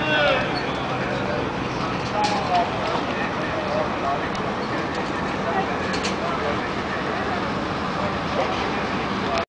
Amen.